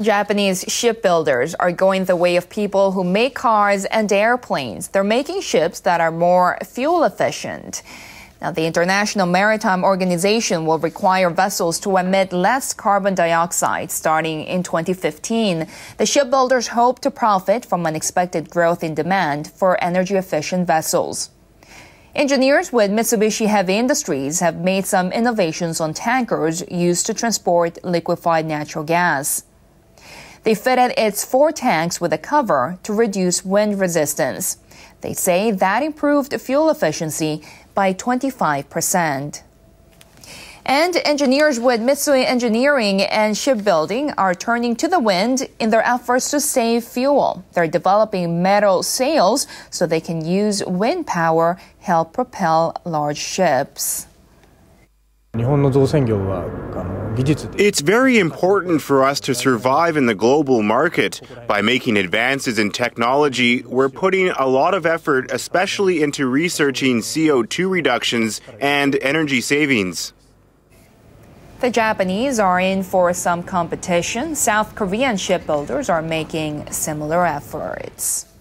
Japanese shipbuilders are going the way of people who make cars and airplanes. They're making ships that are more fuel efficient. Now, the International Maritime Organization will require vessels to emit less carbon dioxide starting in 2015. The shipbuilders hope to profit from unexpected growth in demand for energy efficient vessels. Engineers with Mitsubishi Heavy Industries have made some innovations on tankers used to transport liquefied natural gas. They fitted its four tanks with a cover to reduce wind resistance. They say that improved fuel efficiency by 25%. And engineers with Mitsui Engineering and Shipbuilding are turning to the wind in their efforts to save fuel. They're developing metal sails so they can use wind power help propel large ships. It's very important for us to survive in the global market. By making advances in technology, we're putting a lot of effort, especially into researching CO2 reductions and energy savings. The Japanese are in for some competition. South Korean shipbuilders are making similar efforts.